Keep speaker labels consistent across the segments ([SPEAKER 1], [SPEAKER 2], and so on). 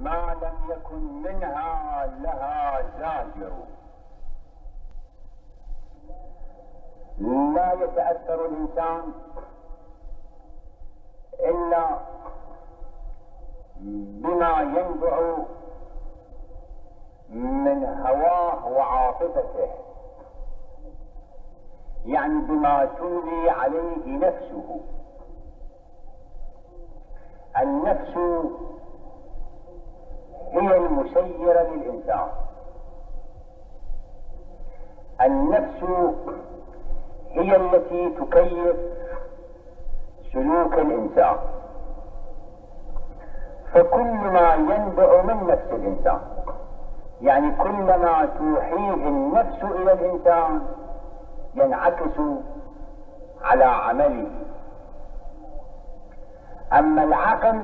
[SPEAKER 1] ما لم يكن منها لها زاجر. لا يتأثر الإنسان إلا بما ينبع من هواه وعاطفته. يعني بما تولي عليه نفسه. النفس هي المسيرة للإنسان. النفس هي التي تكيف سلوك الإنسان. فكل ما ينبع من نفس الإنسان يعني كلما توحيه النفس إلى الإنسان ينعكس على عمله. أما العقل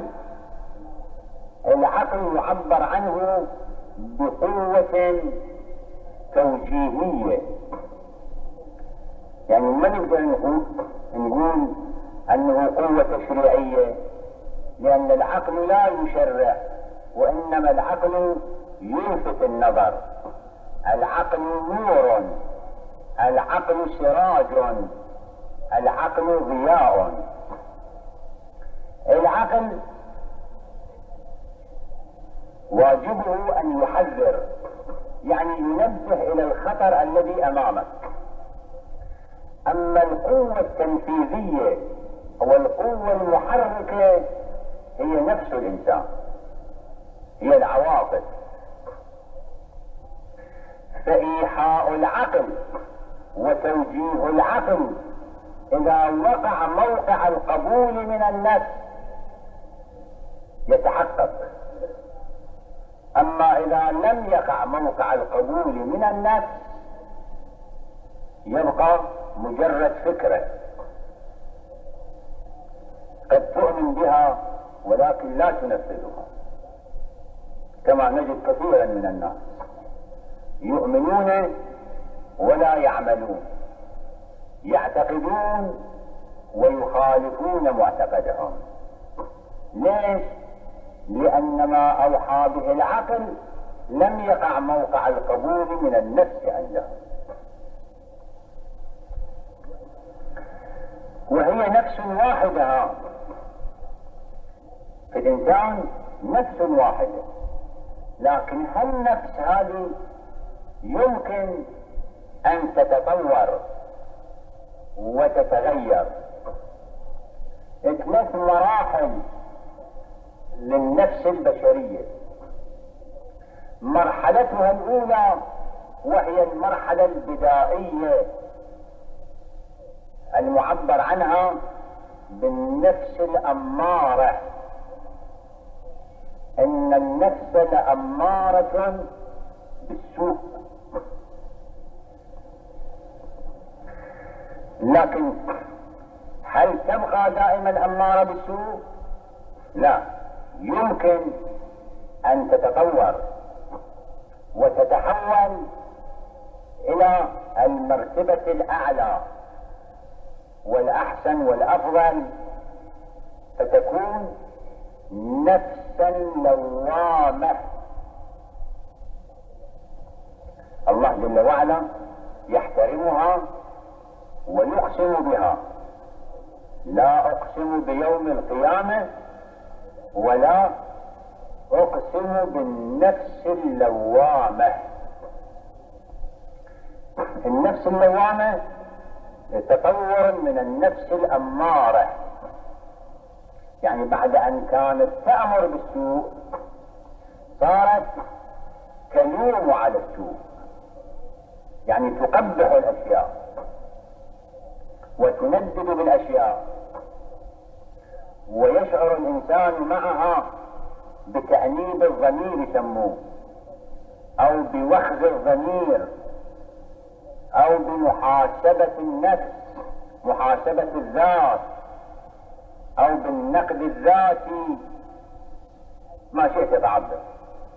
[SPEAKER 1] العقل يعبر عنه بقوة توجيهية. يعني ما نقدر نقول نقول أنه قوة تشريعية لأن العقل لا يشرع وإنما العقل يلفت النظر. العقل نور العقل سراج العقل ضياء. العقل واجبه أن يحذر يعني ينبه إلى الخطر الذي أمامك. أما القوة التنفيذية والقوة المحركة هي نفس الإنسان هي العواطف. فإيحاء العقل وتوجيه العقل إذا وقع موقع القبول من النفس يتحقق. أما إذا لم يقع موقع القبول من النفس يبقى مجرد فكرة. قد تؤمن بها ولكن لا تنفذها. كما نجد كثيرا من الناس يؤمنون ولا يعملون يعتقدون ويخالفون معتقدهم. ليش؟ لأن ما أوحى به العقل لم يقع موقع القبول من النفس عندهم وهي نفس واحدة. في الإنسان نفس واحدة. لكن هل نفس هذه يمكن أن تتطور وتتغير؟ ثلاث مراحل. للنفس البشرية. مرحلتها الأولى وهي المرحلة البدائية. المعبر عنها بالنفس الأمارة. إن النفس لأمارة بالسوء لكن هل تبقى دائما أمارة بالسوء؟ لا. يمكن أن تتطور وتتحول إلى المرتبة الأعلى والأحسن والأفضل فتكون نفسا لوامة الله جل وعلا يحترمها ويقسم بها. لا أقسم بيوم القيامة ولا أقسم بالنفس اللوامة. النفس اللوامة تطور من النفس الأمارة. يعني بعد أن كانت تأمر بالسوء صارت تلوم على السوء. يعني تقبح الأشياء وتندد بالأشياء. ويشعر الإنسان معها بتأنيب الضمير يسموه أو بوخز الضمير أو بمحاسبة النفس محاسبة الذات أو بالنقد الذاتي. ما شئت تعبر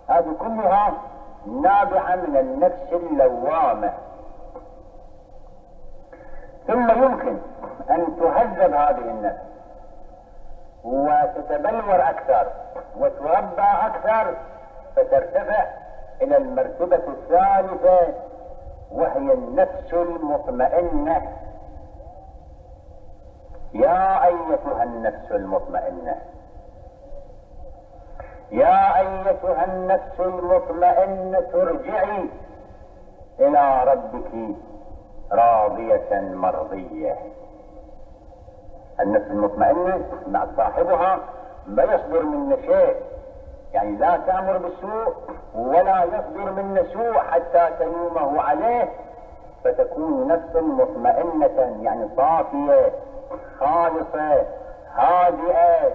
[SPEAKER 1] هذه كلها نابعة من النفس اللوامة. ثم يمكن أن تهذب هذه النفس. وتتبلور أكثر وتربى أكثر فترتفع إلى المرتبة الثالثة وهي النفس المطمئنة. يا أيتها النفس المطمئنة. يا أيتها النفس المطمئنة ارجعي إلى ربك راضية مرضية. النفس المطمئنة مع صاحبها ما يصدر منه شيء. يعني لا تأمر بالسوء ولا يصدر منه سوء حتى تلومه عليه. فتكون نفس مطمئنة يعني صافية خالصة هادئة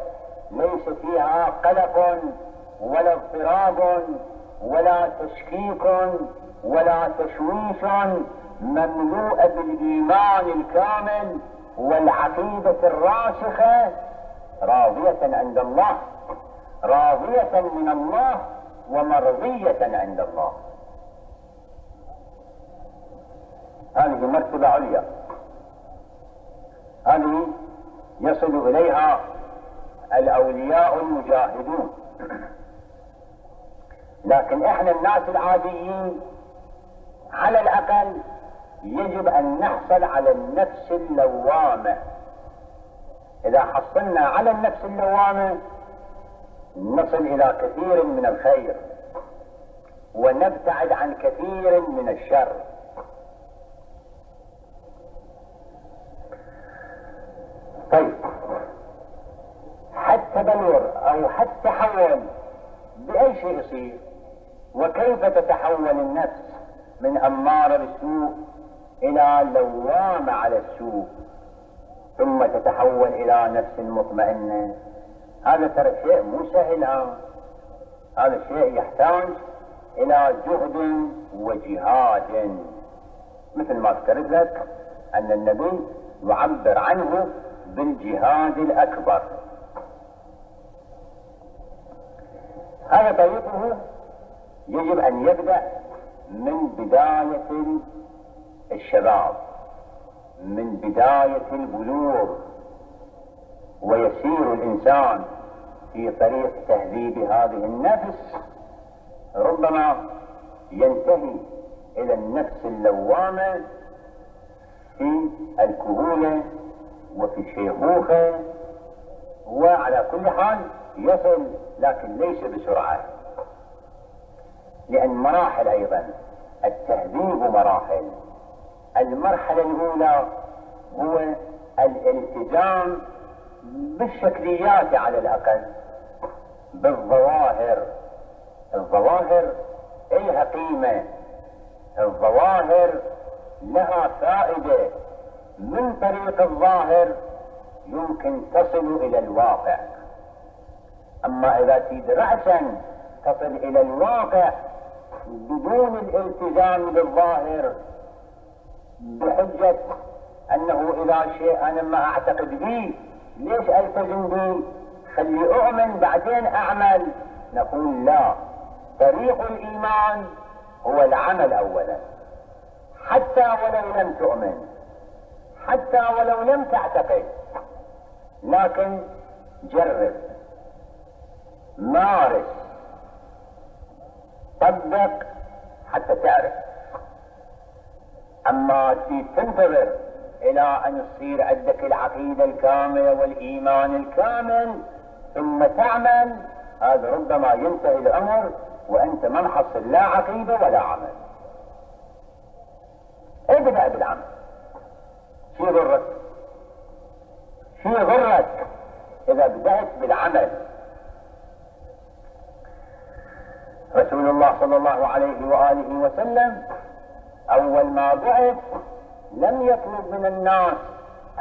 [SPEAKER 1] ليس فيها قلق ولا اضطراب ولا تشكيك ولا تشويش. مملوءة بالإيمان الكامل والعقيدة الراسخة راضية عند الله راضية من الله ومرضية عند الله. هذه مرتبة عليا. هذه يصل إليها الأولياء المجاهدون. لكن إحنا الناس العاديين على الأقل يجب أن نحصل على النفس اللوامة. إذا حصلنا على النفس اللوامة نصل إلى كثير من الخير ونبتعد عن كثير من الشر. طيب حتى بلور أو حتى تحول بأي شيء يصير؟ وكيف تتحول النفس من أمارة بالسوء إلى لوامة على السوء ثم تتحول إلى نفس مطمئنة. هذا ترى شيء مو سهل هذا الشيء يحتاج إلى جهد وجهاد. مثل ما ذكرت لك أن النبي يعبر عنه بالجهاد الأكبر. هذا طريقه يجب أن يبدأ من بداية الشباب من بداية البلوغ ويسير الإنسان في طريق تهذيب هذه النفس ربما ينتهي إلى النفس اللوامة في الكهولة وفي الشيخوخة وعلى كل حال يصل لكن ليس بسرعة. لأن مراحل أيضا التهذيب مراحل. المرحلة الأولى هو الالتزام بالشكليات على الأقل بالظواهر. الظواهر إلها قيمة. الظواهر لها فائدة. من طريق الظاهر يمكن تصل إلى الواقع. أما إذا تريد رأسا تصل إلى الواقع بدون الالتزام بالظاهر بحجة أنه إذا شيء أنا ما أعتقد به. ليش ألتزم به خلي أؤمن بعدين أعمل. نقول لا. طريق الإيمان هو العمل أولا. حتى ولو لم تؤمن. حتى ولو لم تعتقد. لكن جرب. مارس. طبق حتى تعرف. أما تنتظر إلى أن تصير عندك العقيدة الكاملة والإيمان الكامل ثم تعمل هذا ربما ينتهي الأمر وأنت ما محصل لا عقيدة ولا عمل. ابدأ بالعمل. في ضرك في ضرك إذا بدأت بالعمل. رسول الله صلى الله عليه وآله وسلم أول ما بعث لم يطلب من الناس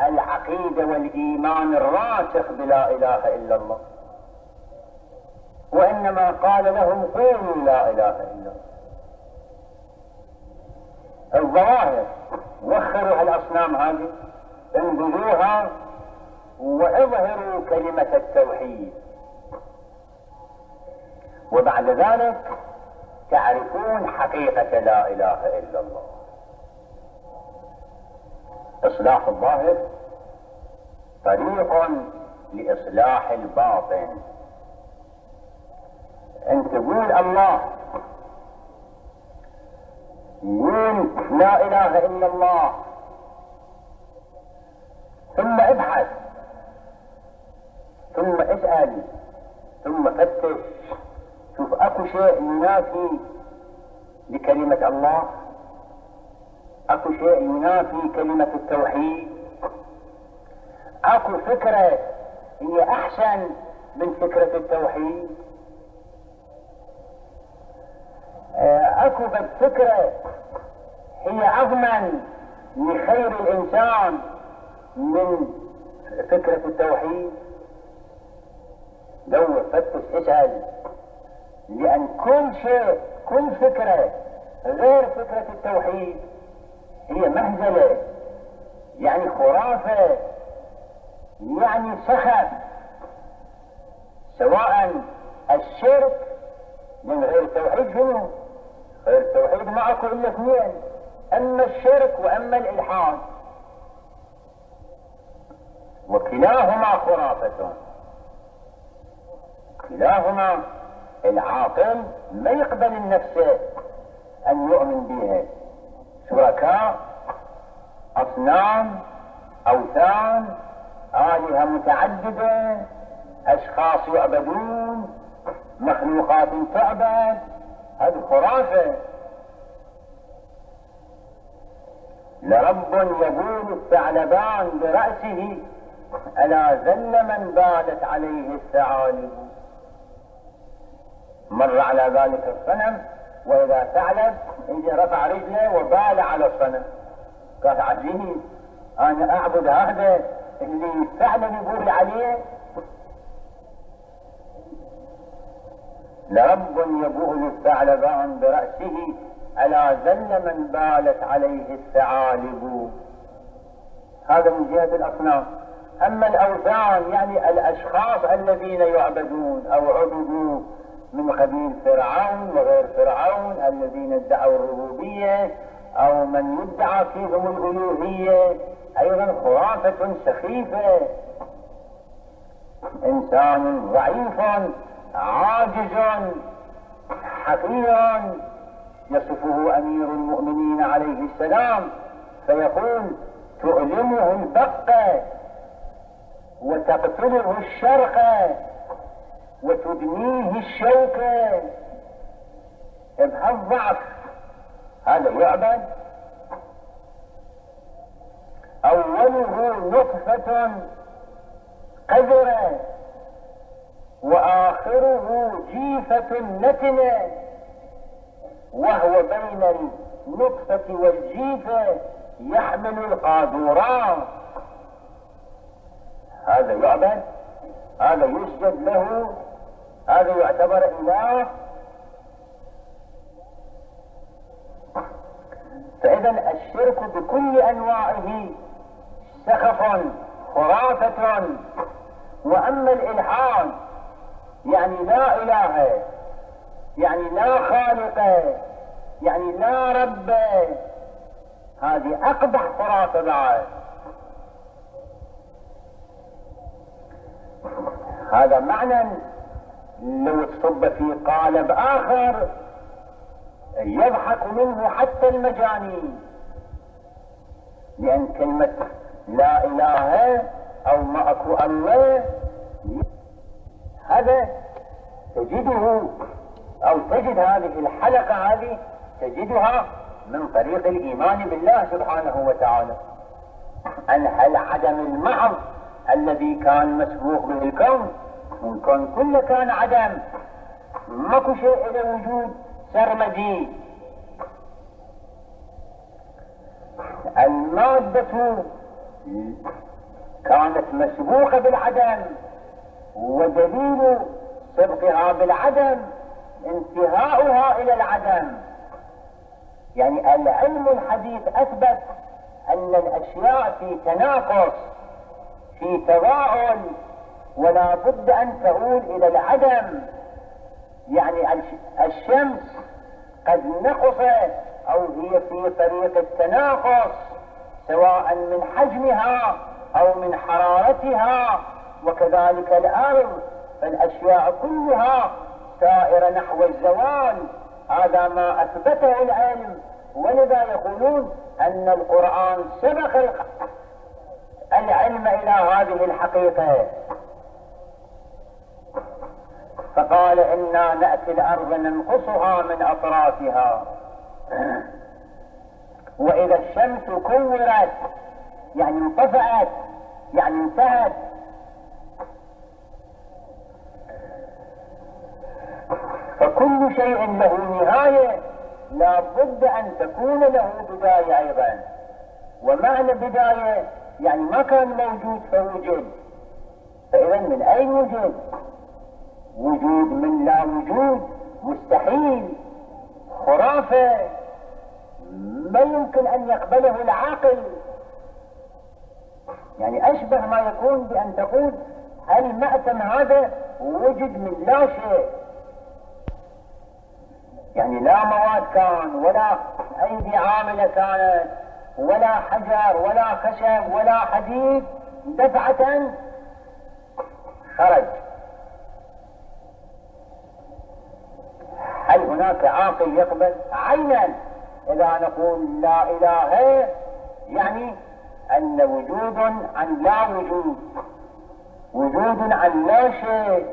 [SPEAKER 1] العقيدة والإيمان الراسخ بلا إله إلا الله. وإنما قال لهم قولوا لا إله إلا الله. الظواهر وخروا الأصنام هذه انبذوها وإظهروا كلمة التوحيد. وبعد ذلك تعرفون حقيقة لا إله إلا الله. إصلاح الظاهر طريق لإصلاح الباطن. أن تقول الله قول لا إله إلا الله ثم ابحث ثم اسأل ثم فتش. شوف أكو شيء ينافي لكلمة الله أكو شيء ينافي كلمة التوحيد. أكو فكرة هي أحسن من فكرة التوحيد. آه، أكو فكرة هي أضمن لخير الإنسان من فكرة التوحيد. دور فتش اسأل. لأن كل شيء كل فكرة غير فكرة التوحيد هي مهزلة. يعني خرافة. يعني سخف سواء الشرك من غير التوحيد شنو؟ غير التوحيد معكم إلا اثنين. أما الشرك وأما الإلحاد. وكلاهما خرافة. كلاهما العاقل ما يقبل النفس أن يؤمن بها شركاء أصنام أوثان آلهة متعددة أشخاص يعبدون مخلوقات تعبد. هذه خرافة. لرب يقول الثعلبان برأسه ألا ذل من بالت عليه الثعالب؟ مر على ذلك الصنم وإذا ثعلب يجي رفع رجله وبال على الصنم. قال عجيب أنا أعبد هذا اللي الثعلب يقول عليه. لرب يبول الثعلبان برأسه ألا ذل من بالت عليه الثعالب. هذا من جهة الأصنام. أما الأوثان يعني الأشخاص الذين يعبدون أو عبدوا من قبيل فرعون وغير فرعون الذين ادعوا الربوبية أو من يدعى فيهم الألوهية. أيضا خرافة سخيفة. إنسان ضعيف عاجز حقير. يصفه أمير المؤمنين عليه السلام فيقول تؤلمه البقة وتقتله الشرقة وتدنيه الشوكة بهالضعف هذا يعبد أوله نطفة قذرة. وآخره جيفة نتنة وهو بين النطفة والجيفة يحمل القاذورات. هذا يعبد هذا يسجد له. هذا يعتبر إله. فإذا الشرك بكل أنواعه سخف خرافة وأما الإلحاد يعني لا إله يعني لا خالق يعني لا رب هذه أقبح خرافة بعد. هذا معنى لو تصب في قالب آخر يضحك منه حتى المجانين لأن كلمة لا إله أو ما أكو الله هذا تجده أو تجد هذه الحلقة هذه تجدها من طريق الإيمان بالله سبحانه وتعالى. أن هل عدم المحض الذي كان مسبوق به الكون. الكون كله كان عدم ماكو شيء إلى وجود سرمدي. المادة كانت مسبوقة بالعدم ودليل سبقها بالعدم انتهاؤها إلى العدم. يعني العلم الحديث أثبت أن الأشياء في تناقص في تضاؤل ولا بد أن تؤول إلى العدم. يعني الشمس قد نقصت أو هي في طريق التناقص سواء من حجمها أو من حرارتها. وكذلك الأرض فالاشياء كلها سائرة نحو الزوال. هذا ما أثبته العلم. ولذا يقولون أن القرآن سبق العلم إلى هذه الحقيقة. فقال إنا نأتي الأرض ننقصها من أطرافها. وإذا الشمس كورت يعني انطفأت يعني انتهت. فكل شيء له نهاية لا بد أن تكون له بداية أيضا. ومعنى بداية يعني ما كان موجود فوجد. فإذا من أين وجد؟ وجود من لا وجود مستحيل. خرافة. ما يمكن أن يقبله العاقل. يعني أشبه ما يكون بأن تقول المأتم هذا وجد من لا شيء. يعني لا مواد كان ولا أيدي عاملة كانت ولا حجر ولا خشب ولا حديد دفعة خرج. هل هناك عاقل يقبل؟ عينا. إذا نقول لا إله يعني أن وجود عن لا وجود وجود عن لا شيء.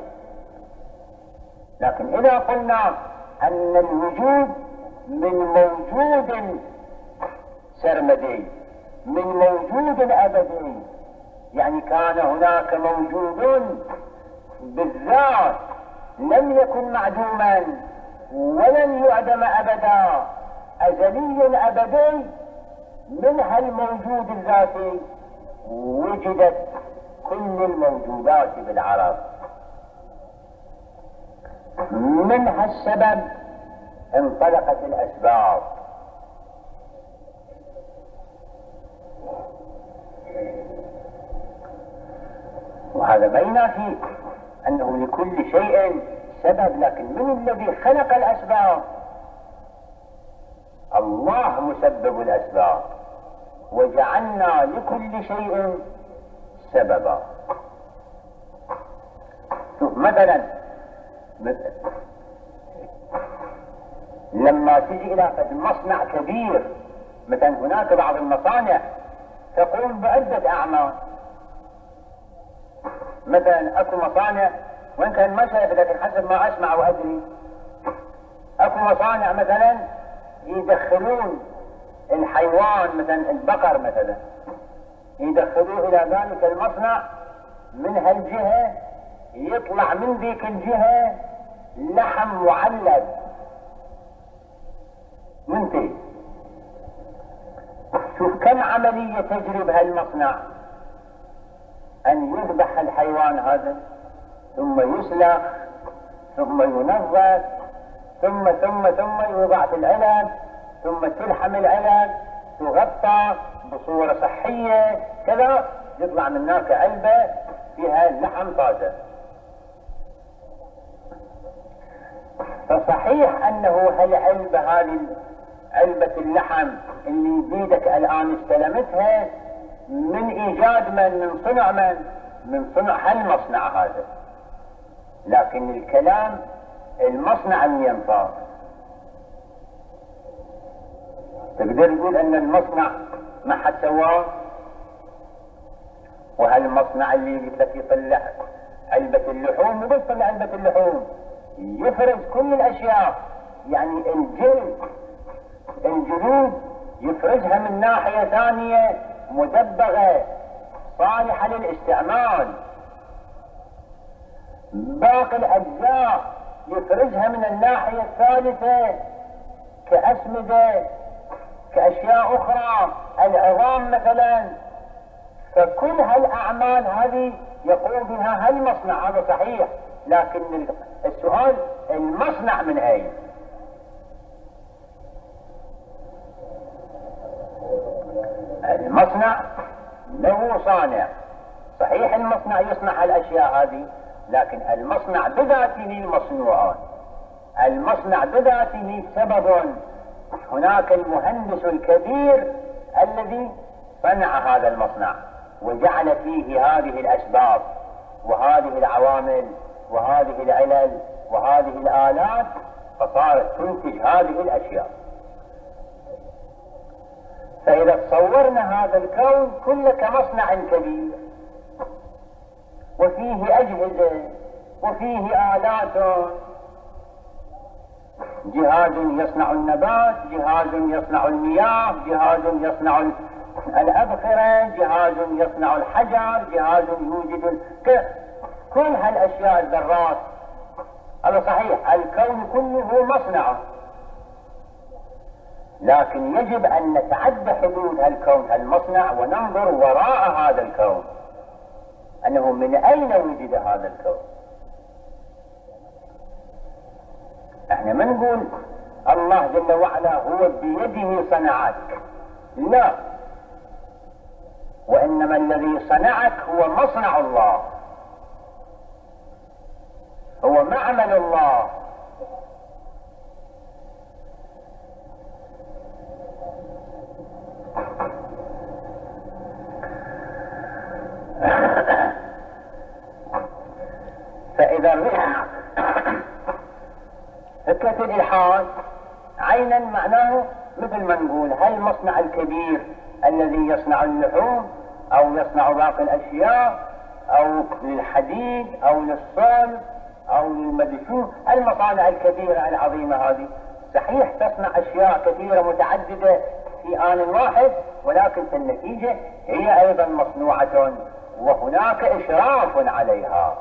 [SPEAKER 1] لكن إذا قلنا أن الوجود من موجود سرمدي من موجود أبدي يعني كان هناك موجود بالذات لم يكن معدوما. ولن يعدم أبدا. أزلي أبدي من هالموجود الذاتي وجدت كل الموجودات بالعرب. من هالسبب انطلقت الأسباب. وهذا ما ينافي أنه لكل شيء سبب لكن من الذي خلق الأسباب؟ الله مسبب الأسباب وجعلنا لكل شيء سببا. شوف مثلا لما تجي إلى مصنع كبير مثلا هناك بعض المصانع تقوم بعدة اعمال مثلا أكو مصانع وان كان ما شايف لكن حسب ما أسمع وأدري. اكو مصانع مثلا يدخلون الحيوان مثلا البقر مثلا. يدخلوه إلى ذلك المصنع من هالجهة يطلع من ذيك الجهة لحم معلب. منتهي. شوف كم عملية تجري بهالمصنع أن يذبح الحيوان هذا؟ ثم يسلخ ثم ينظف ثم ثم ثم يوضع في العلب ثم تلحم العلب تغطى بصورة صحية كذا يطلع من هناك علبة فيها لحم طازة. فصحيح أنه هالعلبة هذه علبة اللحم اللي بيدك الآن استلمتها من إيجاد من من صنع من؟ من صنع هالمصنع هذا. لكن الكلام المصنع اللي ينفع تقدر تقول أن المصنع ما حد سواه؟ وهالمصنع اللي قلت لك يطلع علبة اللحوم؟ مو بس يطلع علبة اللحوم يفرز كل الأشياء. يعني الجلد الجلود يفرزها من ناحية ثانية مدبغة صالحة للاستعمال. باقي الاجزاء يفرزها من الناحية الثالثة كأسمدة كأشياء أخرى العظام مثلا. فكل هالأعمال هذه يقوم بها هالمصنع هذا صحيح لكن السؤال المصنع من أين؟ المصنع له صانع. صحيح المصنع يصنع الأشياء هذه؟ لكن المصنع بذاته مصنوع. المصنع بذاته سبب. هناك المهندس الكبير الذي صنع هذا المصنع وجعل فيه هذه الأسباب وهذه العوامل وهذه العلل وهذه الآلات فصارت تنتج هذه الأشياء. فإذا تصورنا هذا الكون كله كمصنع كبير وفيه أجهزة وفيه آلات. جهاز يصنع النبات جهاز يصنع المياه جهاز يصنع الأبخرة جهاز يصنع الحجر جهاز يوجد كل هالأشياء الذرات. هذا صحيح الكون كله مصنع. لكن يجب أن نتعدى حدود هالكون هالمصنع وننظر وراء هذا الكون. أنه من أين وجد هذا الكون؟ إحنا ما نقول الله جل وعلا هو بيده صنعك. لا. وإنما الذي صنعك هو مصنع الله. هو معمل الله. فإذا فكرة الإلحاد عينا معناه مثل ما نقول هل المصنع الكبير الذي يصنع اللحوم أو يصنع باقي الأشياء أو للحديد أو للصلب أو للمدري شو المصانع الكبيرة العظيمة هذه. صحيح تصنع أشياء كثيرة متعددة في آن واحد ولكن في النتيجة هي أيضا مصنوعة وهناك إشراف عليها.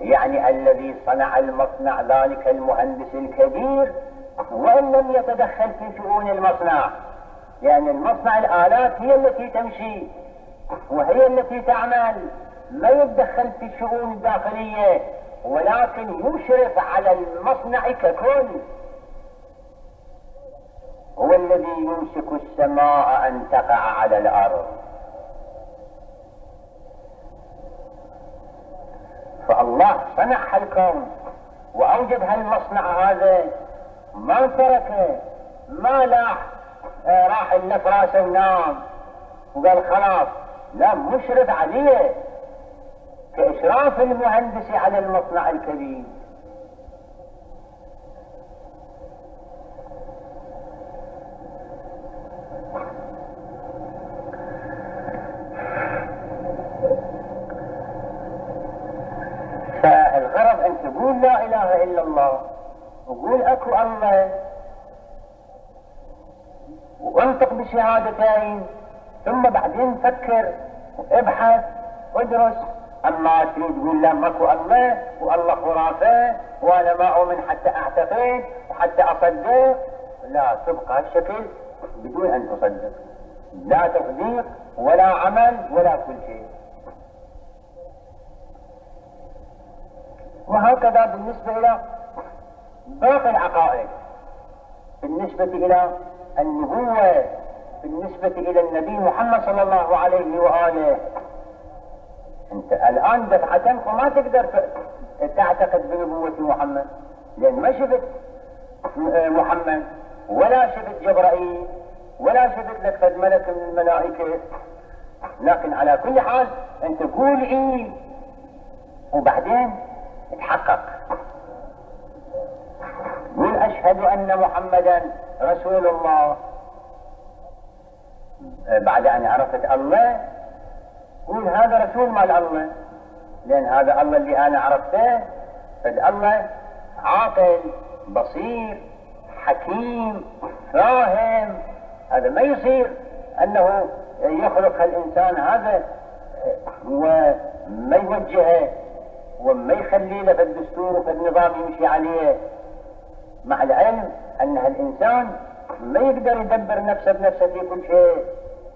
[SPEAKER 1] يعني الذي صنع المصنع ذلك المهندس الكبير وإن لم يتدخل في شؤون المصنع. لأن المصنع الآلات هي التي تمشي وهي التي تعمل. ما يتدخل في الشؤون الداخلية ولكن يشرف على المصنع ككل. هو الذي يمسك السماء أن تقع على الأرض. فالله صنع هالكون وأوجد هالمصنع هذا. ما تركه ما لاح آه، راح اللف راسه ونام وقال خلاص لا مشرف عليه. كإشراف المهندس على المصنع الكبير. فالغرض أن تقول لا إله إلا الله وقول أكو الله وانطق بشهادتين ثم بعدين فكر وابحث وادرس. أما تريد تقول لا ماكو الله والله خرافة وأنا ما أؤمن حتى أعتقد وحتى أصدق. لا تبقى الشكل بدون أن تصدق. لا تصديق ولا عمل ولا كل شيء. وهكذا بالنسبة إلى باقي العقائد بالنسبة إلى النبوة بالنسبة إلى النبي محمد صلى الله عليه وآله. أنت الآن دفعة فما تقدر تعتقد بنبوة محمد لأن ما شفت محمد ولا شفت جبرائيل ولا شفت لك فد ملك من الملائكة. لكن على كل حال أنت قول إيه؟ وبعدين تحقق قل أشهد أن محمدا رسول الله. بعد أن عرفت الله قول هذا رسول مال الله. لأن هذا الله اللي أنا عرفته الله عاقل بصير حكيم فاهم. هذا ما يصير أنه يخلق الإنسان هذا وما يوجهه. وما يخلي له في الدستور وفي النظام يمشي عليه؟ مع العلم أن الإنسان ما يقدر يدبر نفسه بنفسه في كل شيء.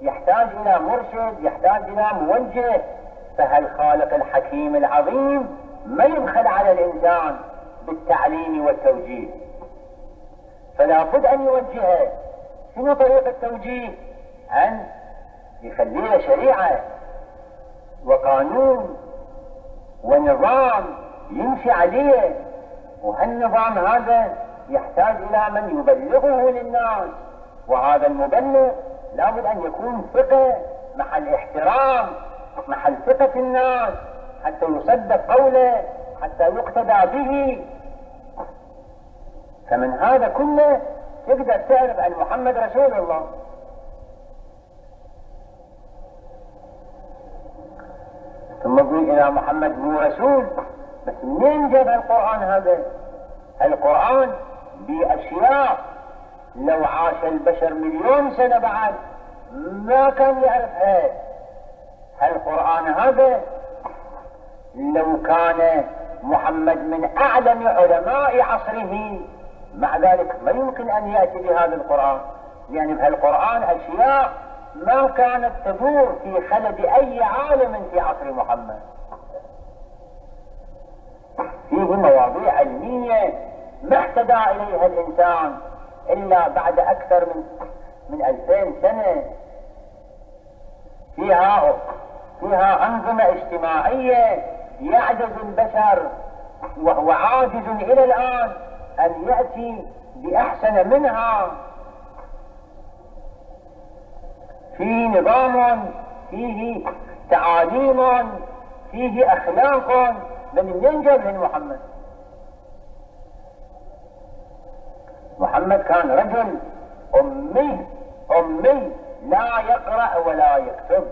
[SPEAKER 1] يحتاج إلى مرشد يحتاج إلى موجه. فهالخالق الحكيم العظيم ما يبخل على الإنسان بالتعليم والتوجيه؟ فلا بد أن يوجهه. شنو طريقة التوجيه أن يخلي له شريعة وقانون ونظام يمشي عليه. وهالنظام هذا يحتاج إلى من يبلغه للناس؟ وهذا المبلغ لابد أن يكون ثقة مع الاحترام مع ثقة الناس حتى يصدق قوله حتى يقتدى به. فمن هذا كله تقدر تعرف أن محمد رسول الله. ثم يقول إذا محمد مو رسول. بس منين جاب القرآن هذا؟ القرآن بأشياء. لو عاش البشر مليون سنة بعد ما كان يعرفها. القرآن هذا؟ لو كان محمد من أعلم علماء عصره مع ذلك ما يمكن أن يأتي بهذا القرآن. لأن في القرآن أشياء ما كانت تدور في خلد أي عالم في عصر محمد. فيه مواضيع علمية ما اهتدى إليها الإنسان إلا بعد أكثر من من ألفين سنة. فيها فيها أنظمة اجتماعية يعجز البشر وهو عاجز إلى الآن أن يأتي بأحسن منها. في نظام فيه تعاليم فيه أخلاق من ينجب من محمد. محمد كان رجل أمي أمي لا يقرأ ولا يكتب.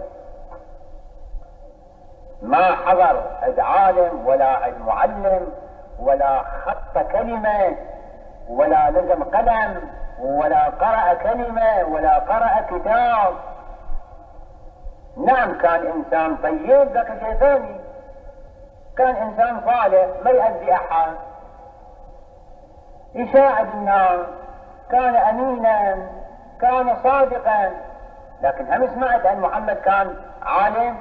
[SPEAKER 1] ما حضر عند عالم ولا عند معلم ولا خط كلمة ولا لزم قلم ولا قرأ كلمة ولا قرأ كتاب. نعم كان إنسان طيب ذاك شيء ثاني كان إنسان صالح ما يأذي أحد. يساعد الناس كان أمينا كان صادقا. لكن هم سمعت أن محمد كان عالم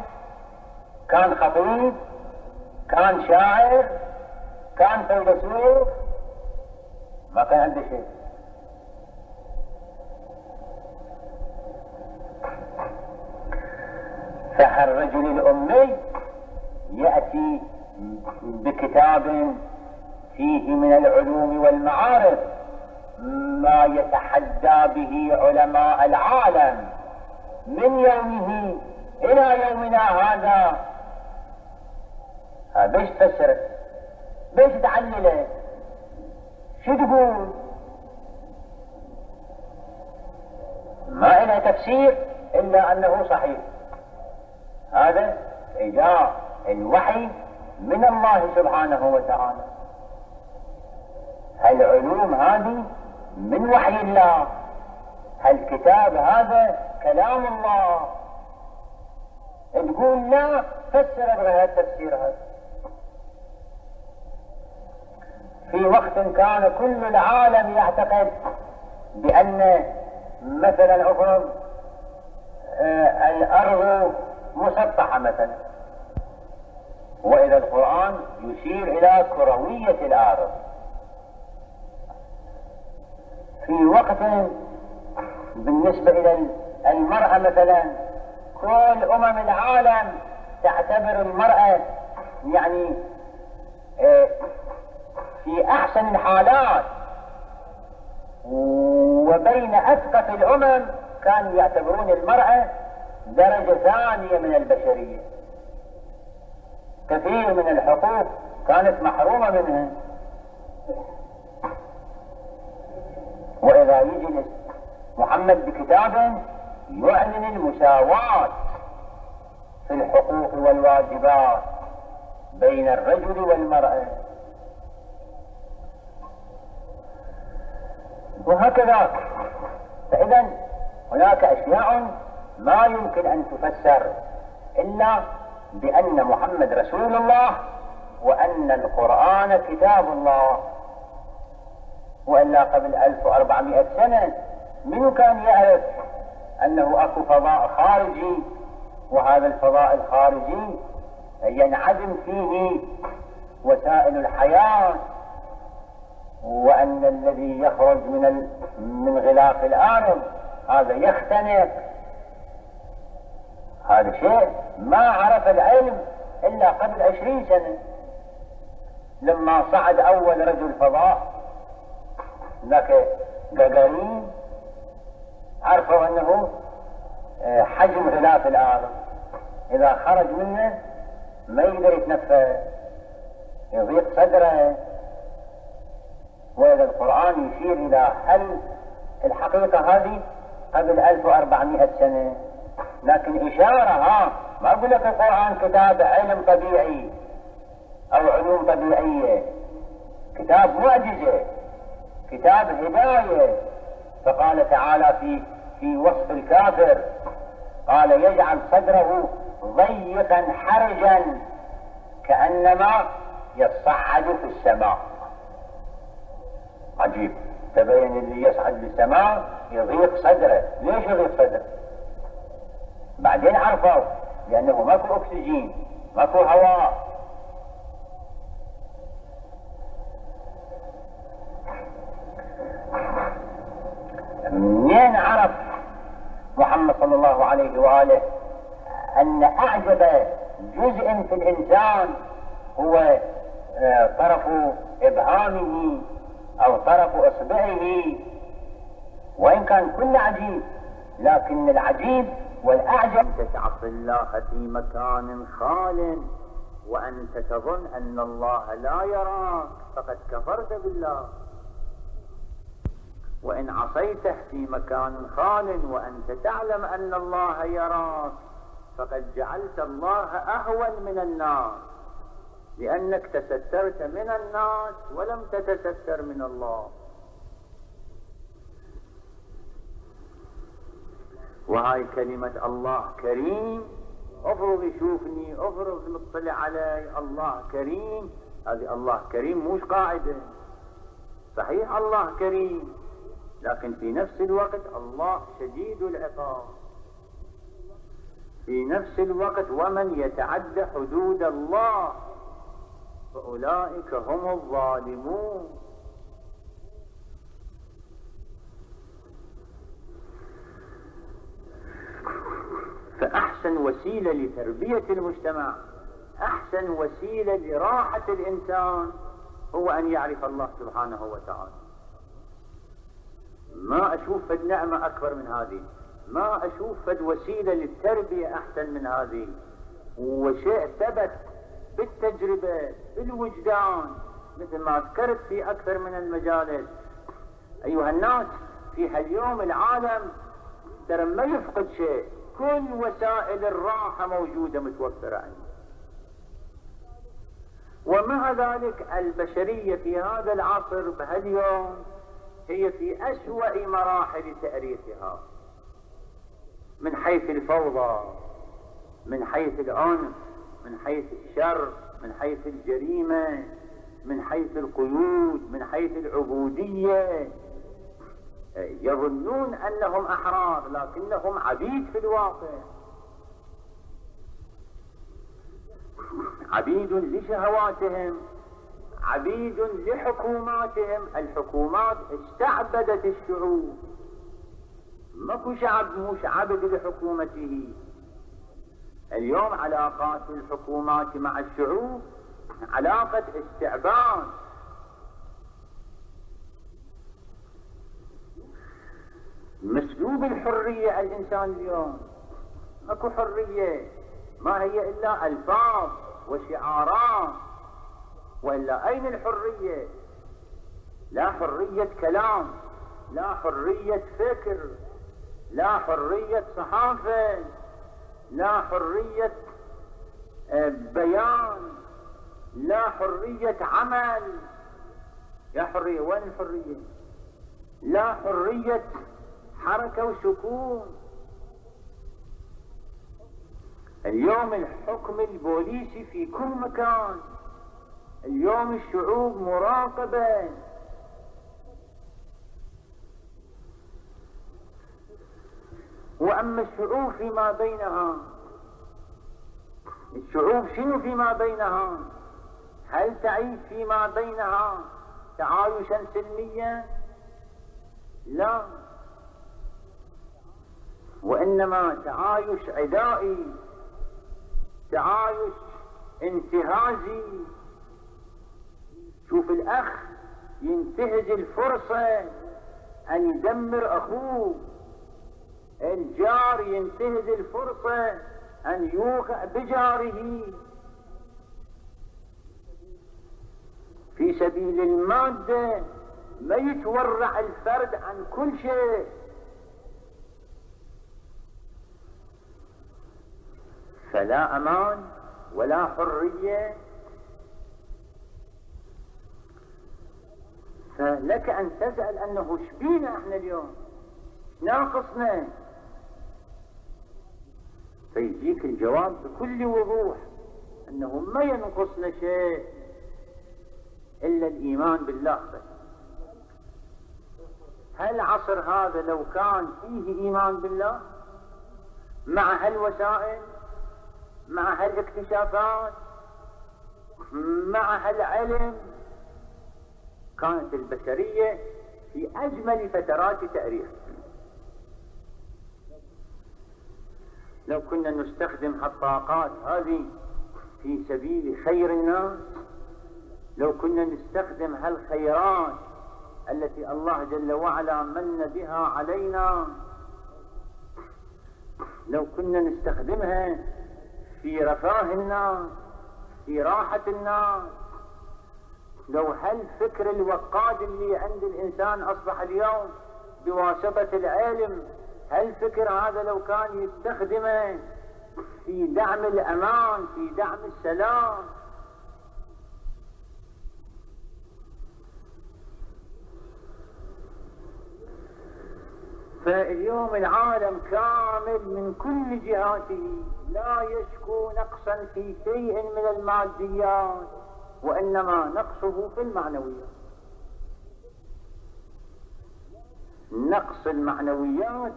[SPEAKER 1] كان خطيب كان شاعر كان فيلسوف. ما كان عنده شيء. فالرجل الأمي يأتي بكتاب فيه من العلوم والمعارف ما يتحدى به علماء العالم. من يومه إلى يومنا هذا. بيش تفسر بيش تعلله؟ شو تقول؟ ما إلها تفسير إلا أنه صحيح. هذا إجاء الوحي من الله سبحانه وتعالى. العلوم هذه من وحي الله. الكتاب هذا كلام الله. تقول لا فسر بغير التفسير هذا. في وقت كان كل العالم يعتقد بأن مثلا أفرض آه الأرض مسطحة مثلا. وإذا القرآن يشير إلى كروية الأرض. في وقت بالنسبة إلى المرأة مثلا كل أمم العالم تعتبر المرأة يعني آه، في أحسن الحالات. وبين أثقف الأمم كانوا يعتبرون المرأة درجة ثانية من البشرية. كثير من الحقوق كانت محرومة منها. وإذا يجي محمد بكتاب يعلن المساواة في الحقوق والواجبات بين الرجل والمرأة. وهكذا. فإذا هناك أشياء ما يمكن أن تفسر إلا بأن محمد رسول الله وأن القرآن كتاب الله. وإلا قبل 1400 سنة من كان يعرف أنه أكو فضاء خارجي وهذا الفضاء الخارجي ينعدم فيه وسائل الحياة وأن الذي يخرج من من غلاف الأرض هذا يختنق. هذا شيء ما عرف العلم إلا قبل عشرين سنة. لما صعد أول رجل فضاء ذاك جاجارين عرفوا أنه آه، حجم غلاف الأرض. إذا خرج منه ما يقدر يتنفس يضيق صدره. وإذا القرآن يشير إلى هل الحقيقة هذه قبل 1400 سنة. لكن إشارة ها ما أقول لك القرآن كتاب علم طبيعي. أو علوم طبيعية. كتاب معجزة. كتاب هداية. فقال تعالى في في وصف الكافر قال يجعل صدره ضيقا حرجا كأنما يصعد في السماء. عجيب. تبين اللي يصعد للسماء يضيق صدره. ليش يضيق صدره؟ بعدين عرفوا لأنه ماكو أكسجين ماكو هواء. منين عرف محمد صلى الله عليه وآله أن أعجب جزء في الإنسان هو آه، طرف إبهامه أو طرف إصبعه؟ وإن كان كل عجيب لكن العجيب والأعجب
[SPEAKER 2] تعصي الله في مكان خال وأنت تظن أن الله لا يراك. فقد كفرت بالله. وإن عصيته في مكان خال وأنت تعلم أن الله يراك فقد جعلت الله أهون من الناس. لأنك تسترت من الناس ولم تتستر من الله. وهاي كلمة الله كريم. افرض يشوفني افرض مطلع علي. الله كريم. هذه الله كريم مش قاعدة. صحيح الله كريم. لكن في نفس الوقت الله شديد العقاب. في نفس الوقت ومن يتعدى حدود الله فأولئك هم الظالمون. فأحسن وسيلة لتربية المجتمع أحسن وسيلة لراحة الإنسان هو أن يعرف الله سبحانه وتعالى. ما أشوف فد نعمة أكبر من هذه. ما أشوف فد وسيلة للتربية أحسن من هذه. وشيء ثبت بالتجربة بالوجدان مثل ما ذكرت في أكثر من المجالس. أيها الناس في هاليوم العالم ترى ما يفقد شيء. كل وسائل الراحة موجودة متوفرة عنده ومع ذلك البشرية في هذا العصر بهاليوم هي في أسوأ مراحل تأريخها. من حيث الفوضى من حيث العنف من حيث الشر من حيث الجريمة من حيث القيود من حيث العبودية يظنون أنهم أحرار لكنهم عبيد في الواقع. عبيد لشهواتهم عبيد لحكوماتهم. الحكومات استعبدت الشعوب. ماكو شعب مش عبد لحكومته. اليوم علاقات الحكومات مع الشعوب علاقة استعباد. مسلوب الحرية الإنسان اليوم. أكو حرية. ما هي إلا ألفاظ وشعارات. وإلا أين الحرية؟ لا حرية كلام. لا حرية فكر. لا حرية صحافة. لا حرية آه، بيان. لا حرية عمل. يا حرية وين الحرية؟ لا حرية حركة وسكون. اليوم الحكم البوليسي في كل مكان. اليوم الشعوب مراقبة. وأما الشعوب فيما بينها الشعوب شنو فيما بينها؟ هل تعيش فيما بينها تعايشا سلميا؟ لا. وإنما تعايش عدائي تعايش انتهازي. شوف الأخ ينتهز الفرصة أن يدمر أخوه. الجار ينتهز الفرصة أن يوقع بجاره. في سبيل المادة ما يتورع الفرد عن كل شيء. فلا أمان ولا حرية. فلك أن تسأل أنه شبينا إحنا اليوم؟ ناقصنا. فيجيك الجواب بكل وضوح أنه ما ينقصنا شيء إلا الإيمان بالله بس. هالعصر هذا لو كان فيه إيمان بالله؟ مع هالوسائل؟ مع هالاكتشافات مع هالعلم كانت البشرية في أجمل فترات تاريخ. لو كنا نستخدم هالطاقات هذه في سبيل خير الناس لو كنا نستخدم هالخيرات التي الله جل وعلا من بها علينا لو كنا نستخدمها في رفاه الناس في راحة الناس. لو هالفكر الوقاد اللي عند الإنسان أصبح اليوم بواسطة العلم هالفكر هذا لو كان يستخدمه في دعم الأمان في دعم السلام فاليوم العالم كامل من كل جهاته لا يشكو نقصا في شيء من الماديات وإنما نقصه في المعنويات. نقص المعنويات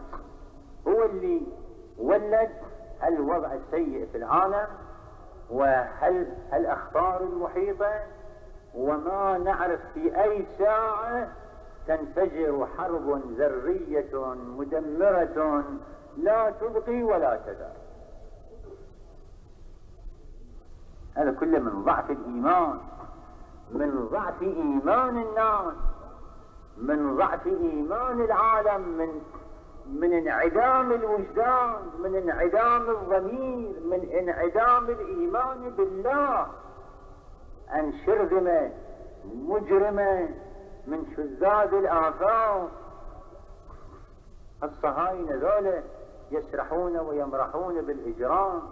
[SPEAKER 2] هو اللي ولد الوضع السيء في العالم وهل الأخطار المحيطة وما نعرف في أي ساعة تنفجر حرب ذرية مدمرة لا تبقي ولا تذر. هذا كله من ضعف الإيمان. من ضعف إيمان الناس. من ضعف إيمان العالم. من من انعدام الوجدان. من انعدام الضمير. من انعدام الإيمان بالله. أن شرذمة مجرمة. من شذاذ الآفاق. الصهاينة ذولا يسرحون ويمرحون بالإجرام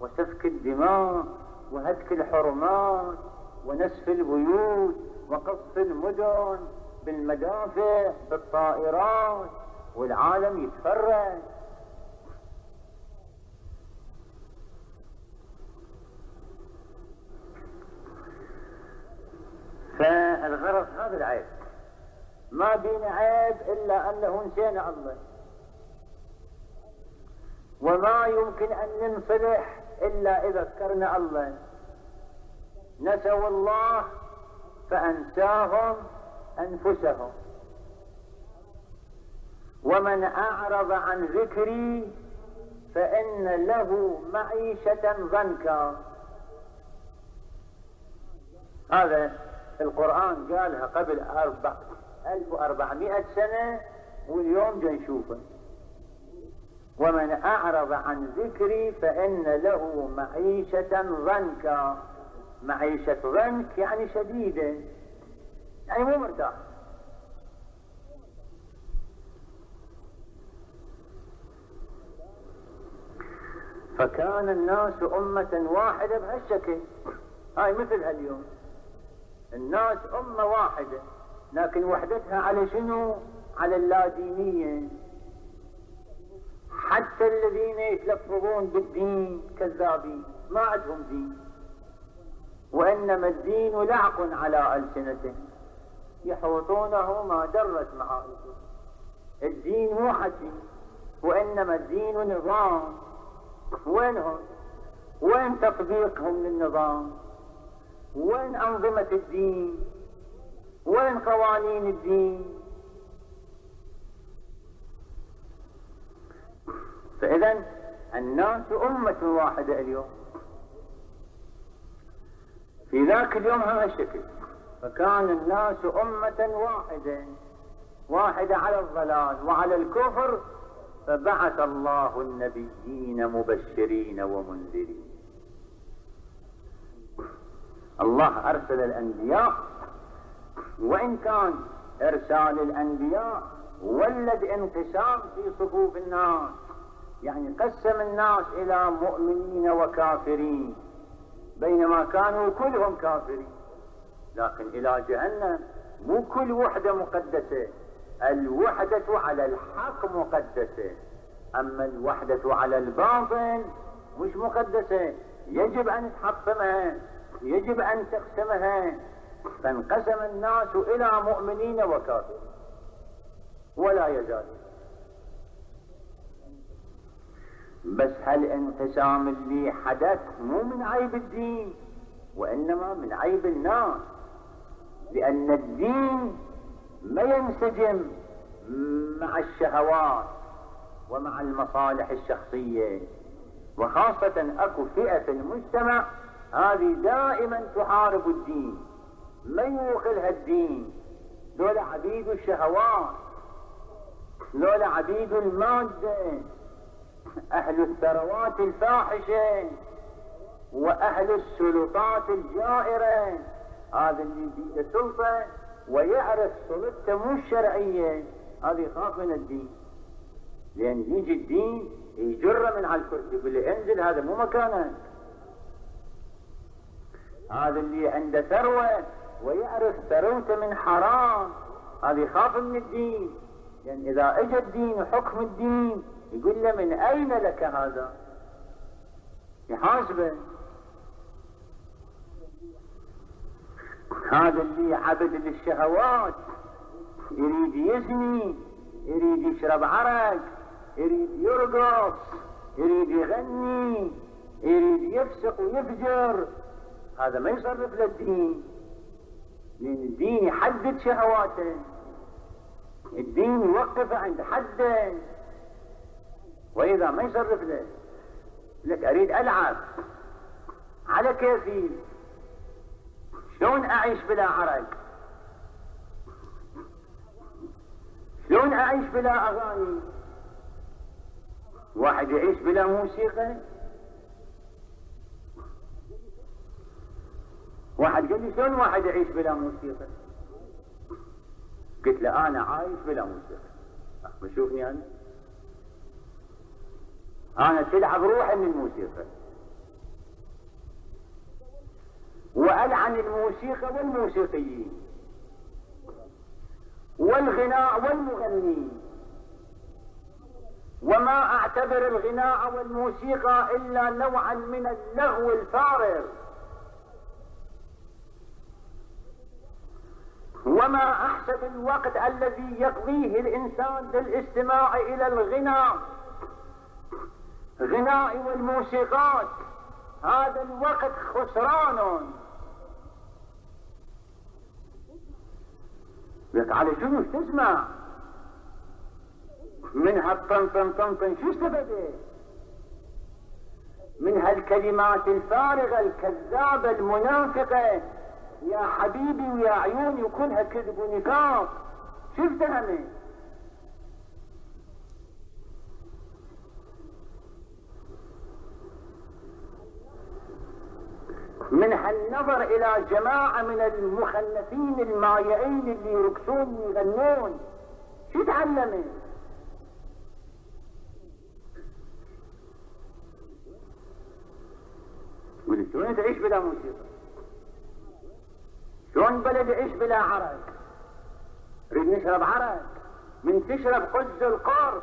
[SPEAKER 2] وسفك الدماء وهتك الحرمات ونسف البيوت وقصف المدن بالمدافع بالطائرات والعالم يتفرج. فالغرض هذا العيب. ما بين عيب إلا أنه نسينا الله. وما يمكن أن ننصلح إلا إذا ذكرنا الله. نسوا الله فأنساهم أنفسهم. ومن أعرض عن ذكري فإن له معيشة ضنكا. هذا القرآن قالها قبل أربع 1400 سنة واليوم جاي نشوفه ومن أعرض عن ذكري فإن له معيشة ضنكا. معيشة ضنك يعني شديدة. يعني مو مرتاح. فكان الناس أمة واحدة بهالشكل. هاي مثل هاليوم. الناس أمة واحدة. لكن وحدتها على شنو؟ على اللادينية. حتى الذين يتلفظون بالدين كذابين ما عندهم دين. وإنما الدين لعق على ألسنتهم. يحوطونه ما درت معارفه الدين مو حكي. وإنما الدين نظام. وينهم؟ وين تطبيقهم للنظام؟ وين أنظمة الدين؟ وين قوانين الدين؟ فإذا الناس أمة واحدة اليوم. في ذاك اليوم هذا الشكل فكان الناس أمة واحدة. واحدة على الضلال وعلى الكفر. فبعث الله النبيين مبشرين ومنذرين. الله أرسل الأنبياء وإن كان إرسال الأنبياء ولد انقسام في صفوف الناس يعني قسم الناس إلى مؤمنين وكافرين بينما كانوا كلهم كافرين. لكن إلى جهنم مو كل وحدة مقدسة الوحدة على الحق مقدسة. أما الوحدة على الباطل مش مقدسة يجب أن تحطمها يجب أن تقسمها. فانقسم الناس إلى مؤمنين وكافرين. ولا يزال بس هالانقسام اللي حدث مو من عيب الدين وإنما من عيب الناس. لأن الدين ما ينسجم مع الشهوات ومع المصالح الشخصية. وخاصة أكو فئة في المجتمع هذه دائما تحارب الدين. ما يوقلها الدين دول عبيد الشهوات. دول عبيد المادة. أهل الثروات الفاحشة. وأهل السلطات الجائرة. هذا اللي بيده سلطة ويعرف سلطته مو الشرعية. هذا يخاف من الدين. لأن يجي الدين يجره من على الكرسي يقول له انزل هذا مو مكانك. هذا اللي عنده ثروة. ويعرف ثروته من حرام. هذا يخاف من الدين. لأن يعني إذا اجى الدين وحكم الدين يقول له من أين لك هذا؟ يحاسبه. هذا اللي عبد للشهوات. يريد يزني يريد يشرب عرق يريد يرقص يريد يغني يريد يفسق ويفجر. هذا ما يصرف للدين. لأن الدين يحدد شهواته الدين يوقف عند حده وإذا ما يصرف له لك أريد ألعب. على كيفي. شلون أعيش بلا عرق شلون أعيش بلا أغاني؟ واحد يعيش بلا موسيقى؟ واحد قال لي شلون واحد يعيش بلا موسيقى؟ قلت له أنا عايش بلا موسيقى. بشوفني أنا؟ أنا تلعب روحي من الموسيقى. وألعن الموسيقى والموسيقيين. والغناء والمغنين وما أعتبر الغناء والموسيقى إلا نوعا من اللغو الفارغ. وما أحسب الوقت الذي يقضيه الإنسان للاستماع إلى الغناء غناء والموسيقات هذا الوقت خسران. لك على شنو تسمع. من هالطن طن طن طن شو استفدت من هالكلمات الفارغة الكذابة المنافقة. يا حبيبي ويا عيوني وكلها كذب ونفاق شو افتهمت من هالنظر إلى جماعة من المخنثين المايعين اللي يرقصون ويغنون شو تعلمت؟ شلون تعيش بلا موسيقى؟ شلون بلد يعيش بلا عرق؟ نريد نشرب عرق؟ من تشرب قز القرص؟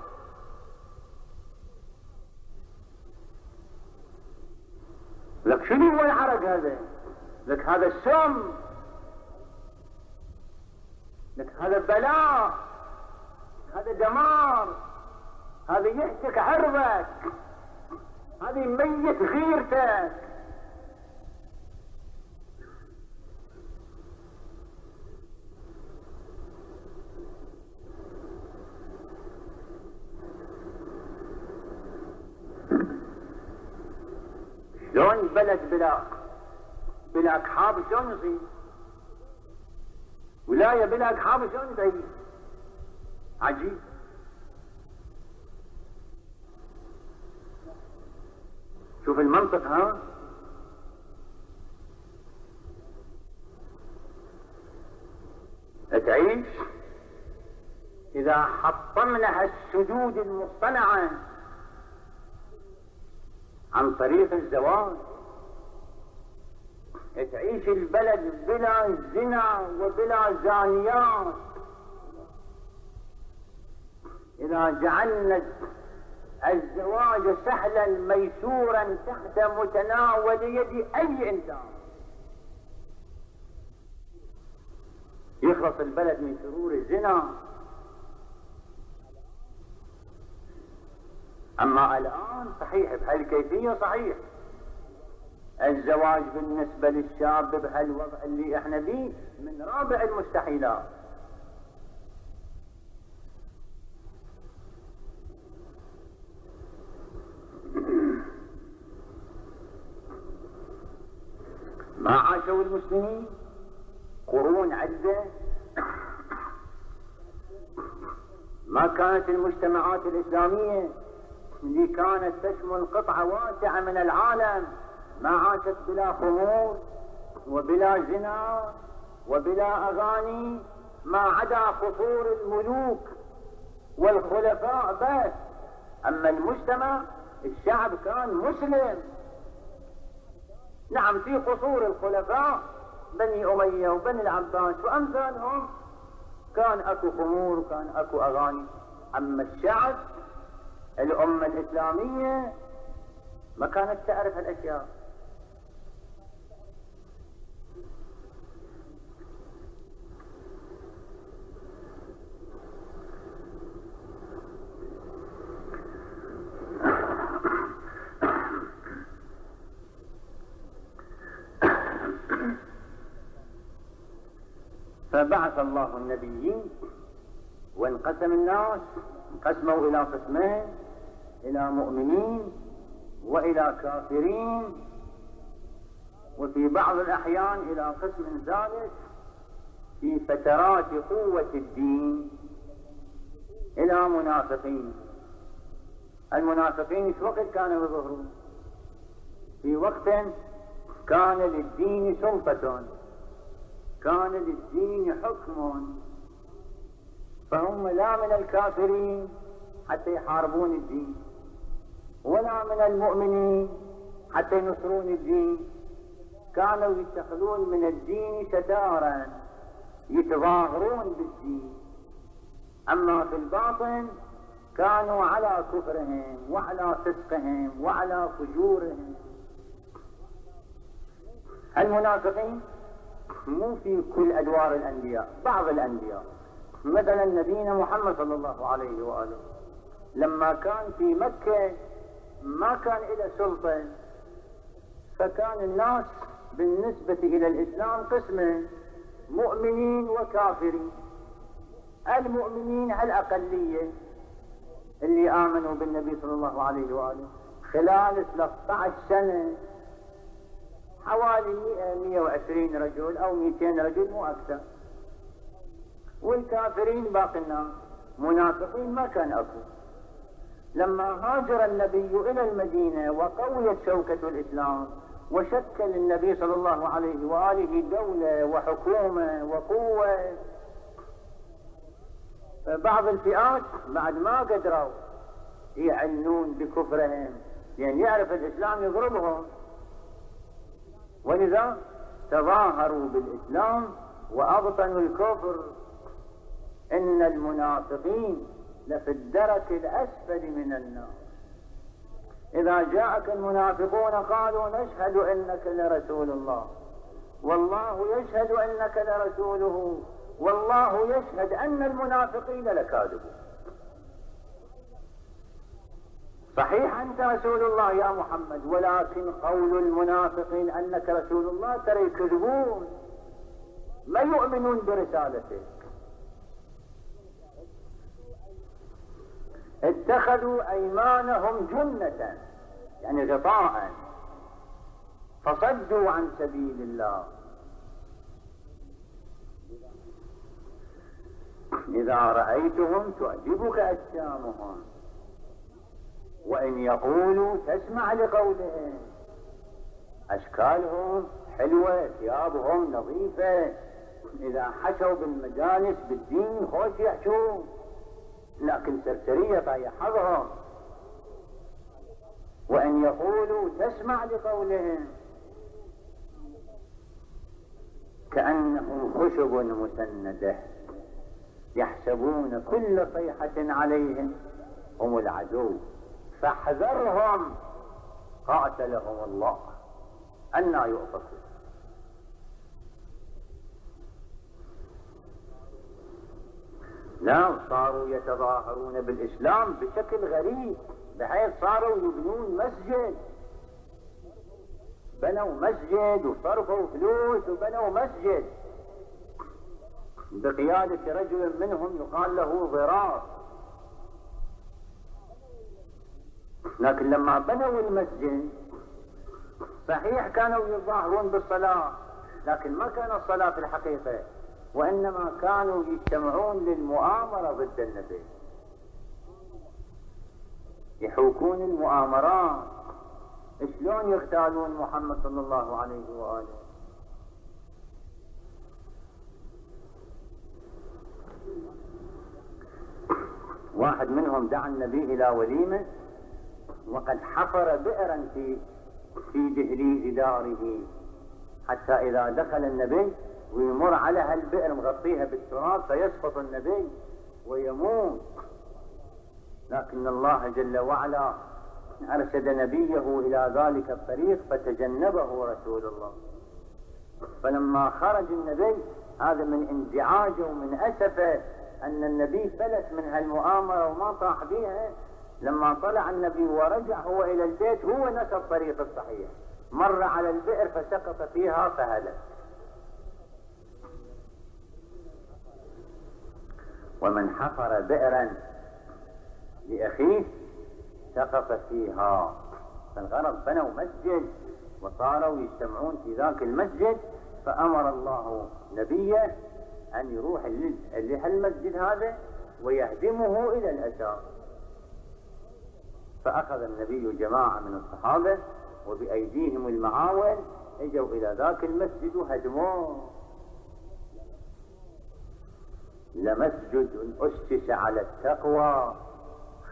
[SPEAKER 2] لك شنو هو العرق هذا؟ لك هذا السم لك هذا بلاء هذا دمار هذا يهتك عرضك هذا يميت غيرتك؟ شلون بلد بلا بلا اكحاب شلون يصير ولايه بلا اكحاب شلون تعيش عجيب شوف المنطق ها؟ تعيش إذا حطمنا السدود المصطنعة. عن طريق الزواج. تعيش البلد بلا زنا وبلا زانيات. إذا جعلنا الزواج سهلا ميسورا تحت متناول يد أي إنسان. يخلص البلد من شرور الزنا. أما الآن صحيح بهالكيفية صحيح. الزواج بالنسبة للشاب بهالوضع اللي إحنا فيه من رابع المستحيلات. ما عاشوا المسلمين؟ قرون عدة. ما كانت المجتمعات الإسلامية اللي كانت تشمل قطعة واسعة من العالم. ما عاشت بلا خمور وبلا زنا وبلا أغاني. ما عدا قصور الملوك والخلفاء بس. أما المجتمع الشعب كان مسلم. نعم في قصور الخلفاء بني أمية وبني العباس وأمثالهم. كان أكو خمور وكان أكو أغاني. أما الشعب الأمة الإسلامية ما كانت تعرف هالأشياء فبعث الله النبيين وانقسم الناس انقسموا إلى قسمين. إلى مؤمنين وإلى كافرين وفي بعض الأحيان إلى قسم ثالث في فترات قوة الدين. إلى منافقين. المنافقين في وقت كانوا يظهرون في وقت كان للدين سلطة. كان للدين حكم. فهم لا من الكافرين حتى يحاربون الدين. ولا من المؤمنين حتى ينصرون الدين. كانوا يتخذون من الدين ستارا يتظاهرون بالدين. أما في الباطن كانوا على كفرهم وعلى فسقهم وعلى فجورهم. المنافقين مو في كل أدوار الأنبياء بعض الأنبياء. مثلا نبينا محمد صلى الله عليه وآله لما كان في مكة ما كان له سلطة فكان الناس بالنسبة إلى الإسلام قسمين مؤمنين وكافرين. المؤمنين الأقلية اللي آمنوا بالنبي صلى الله عليه وآله. خلال 13 سنة حوالي 100 120 رجل أو 200 رجل مو أكثر. والكافرين باقي الناس. منافقين ما كان أكو. لما هاجر النبي إلى المدينة وقويت شوكة الإسلام وشكل النبي صلى الله عليه وآله دولة وحكومة وقوة بعض الفئات بعد ما قدروا يعنون بكفرهم يعني يعرف الإسلام يضربهم. ولذا تظاهروا بالإسلام وأبطنوا الكفر. إن المنافقين لفي الدرك الأسفل من النار. إذا جاءك المنافقون قالوا نشهد إنك لرسول الله. والله يشهد إنك لرسوله. والله يشهد أن المنافقين لكاذبون. صحيح أنت رسول الله يا محمد ولكن قول المنافقين أنك رسول الله ترى يكذبون. ما يؤمنون برسالتك اتخذوا أيمانهم جنة يعني غطاء. فصدوا عن سبيل الله. إذا رأيتهم تعجبك أجسامهم. وإن يقولوا تسمع لقولهم. أشكالهم حلوة ثيابهم نظيفة. إذا حشوا بالمجالس بالدين خوش يحشون. لكن سرسرية فهي حظهم. وأن يقولوا تسمع لقولهم كأنهم خشب مسندة. يحسبون كل صيحة عليهم هم العدو. فاحذرهم. قاتلهم الله. أنا يؤفكون. نعم صاروا يتظاهرون بالإسلام بشكل غريب بحيث صاروا يبنون مسجد. بنوا مسجد وصرفوا فلوس وبنوا مسجد. بقيادة رجل منهم يقال له ضرار. لكن لما بنوا المسجد صحيح كانوا يظاهرون بالصلاة لكن ما كان الصلاة في الحقيقة. وإنما كانوا يجتمعون للمؤامرة ضد النبي. يحوكون المؤامرات. شلون يغتالون محمد صلى الله عليه وآله؟ واحد منهم دعا النبي إلى وليمة وقد حفر بئرا في في دهليز داره حتى إذا دخل النبي ويمر على هالبئر مغطيها بالتراب فيسقط النبي ويموت. لكن الله جل وعلا أرشد نبيه إلى ذلك الطريق فتجنبه رسول الله. فلما خرج النبي هذا من انزعاجه ومن أسفه أن النبي فلت من هالمؤامرة وما طاح بها لما طلع النبي ورجع هو إلى البيت هو نسى الطريق الصحيح. مر على البئر فسقط فيها فهلك. ومن حفر بئرا لأخيه سقط فيها. فالغرض بنوا مسجد وصاروا يجتمعون في ذاك المسجد فأمر الله نبيه أن يروح لهالمسجد هذا ويهدمه إلى الأساس فأخذ النبي جماعة من الصحابة وبأيديهم المعاول إجوا إلى ذاك المسجد وهدموه. لمسجد أسس على التقوى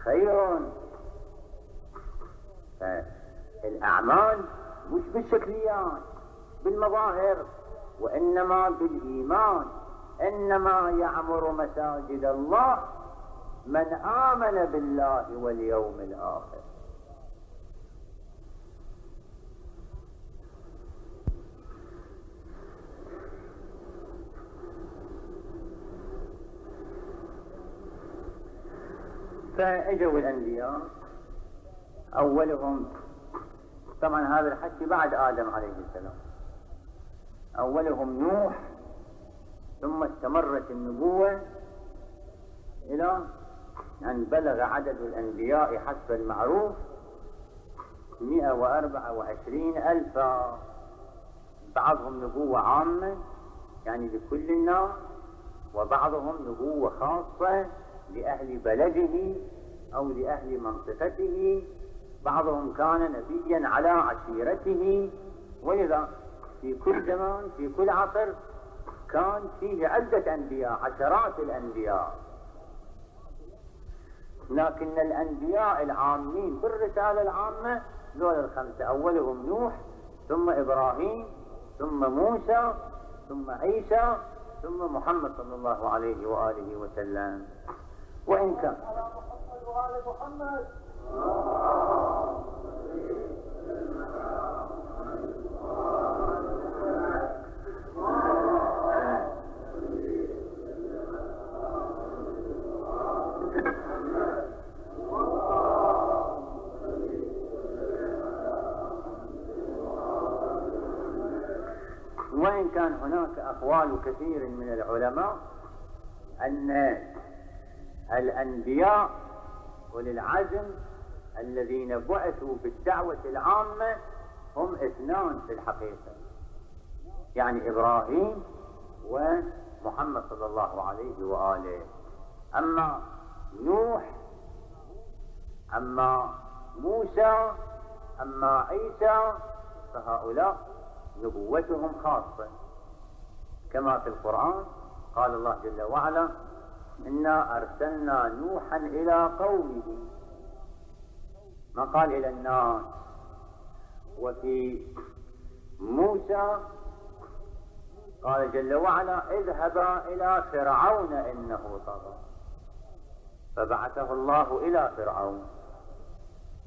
[SPEAKER 2] خير. الأعمال مش بالشكليات بالمظاهر وإنما بالإيمان. إنما يعمر مساجد الله من آمن بالله واليوم الآخر. فاجوا الأنبياء أولهم طبعا هذا الحكي بعد آدم عليه السلام. أولهم نوح ثم استمرت النبوة إلى أن بلغ عدد الأنبياء حسب المعروف 124 ألفا. بعضهم نبوة عامة يعني لكل الناس وبعضهم نبوة خاصة. لأهل بلده أو لأهل منطقته. بعضهم كان نبيا على عشيرته. ولذا في كل زمان في كل عصر كان فيه عدة أنبياء عشرات الأنبياء. لكن الأنبياء العامين بالرسالة العامة ذول الخمسة. أولهم نوح ثم إبراهيم ثم موسى ثم عيسى ثم محمد صلى الله عليه وآله وسلم. وإن كان. وإن كان هناك أقوال كثير من العلماء أن الأنبياء أولي العزم الذين بعثوا بالدعوة العامة هم اثنان في الحقيقة. يعني إبراهيم ومحمد صلى الله عليه وآله. أما نوح أما موسى أما عيسى فهؤلاء نبوتهم خاصة. كما في القرآن قال الله جل وعلا إنا أرسلنا نوحا إلى قومه. ما قال إلى الناس؟ وفي موسى. قال جل وعلا اذهبا إلى فرعون إنه طغى. فبعثه الله إلى فرعون.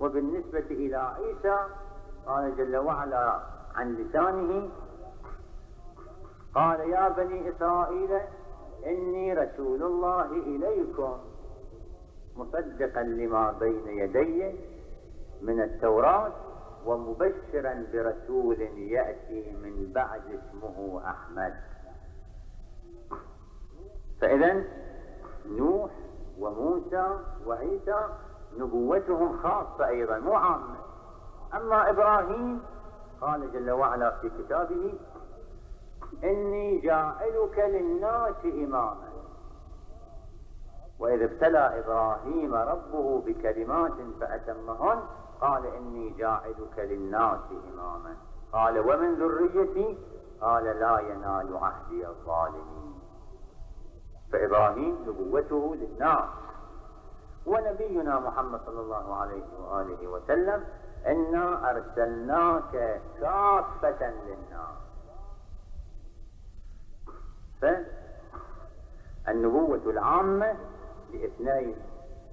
[SPEAKER 2] وبالنسبة إلى عيسى قال جل وعلا عن لسانه قال يا بني إسرائيل إني رسول الله إليكم. مصدقا لما بين يدي من التوراة ومبشرا برسول يأتي من بعد اسمه أحمد. فإذا نوح وموسى وعيسى نبوتهم خاصة أيضا مو عامة. أما إبراهيم قال جل وعلا في كتابه إني جاعلك للناس إماما. وإذ ابتلى إبراهيم ربه بكلمات فأتمهن قال إني جاعلك للناس إماما. قال ومن ذريتي؟ قال لا ينال عهدي الظالمين. فإبراهيم نبوته للناس. ونبينا محمد صلى الله عليه وآله وسلم إنا أرسلناك كافة للناس. فالنبوة العامة لاثنين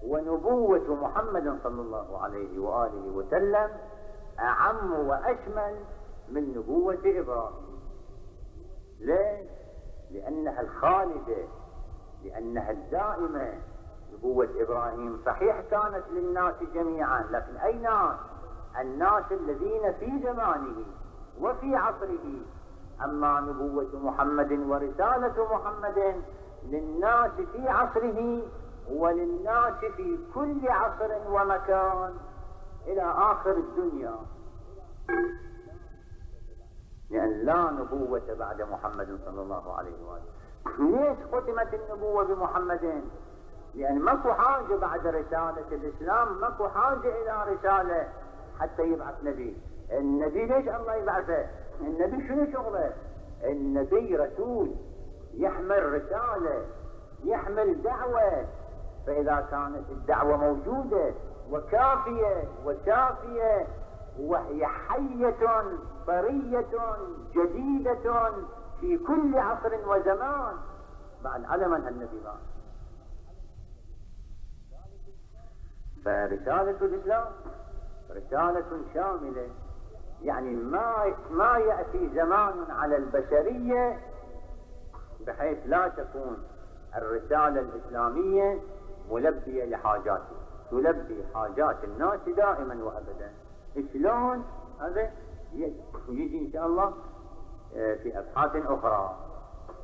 [SPEAKER 2] ونبوة محمد صلى الله عليه وآله وسلم أعم وأشمل من نبوة إبراهيم. ليش؟ لأنها الخالدة لأنها الدائمة. نبوة إبراهيم صحيح كانت للناس جميعا لكن أي ناس الناس الذين في زمانه وفي عصره أما نبوة محمد ورسالة محمد للناس في عصره وللناس في كل عصر ومكان إلى آخر الدنيا. لأن لا نبوة بعد محمد صلى الله عليه وآله. ليش ختمت النبوة بمحمد؟ لأن ماكو حاجة بعد رسالة الإسلام ماكو حاجة إلى رسالة حتى يبعث نبي. النبي ليش الله يبعثه؟ النبي شنو شغلة؟ النبي رسول يحمل رسالة يحمل دعوة. فإذا كانت الدعوة موجودة وكافية وشافية وهي حية طرية جديدة في كل عصر وزمان. بعد على من النبي ما فرسالة الإسلام رسالة شاملة. يعني ما ما يأتي زمان على البشرية بحيث لا تكون الرسالة الإسلامية ملبية لحاجاته تلبي حاجات الناس دائما وأبدا. شلون؟ هذا يجي إن شاء الله آه، في أبحاث أخرى.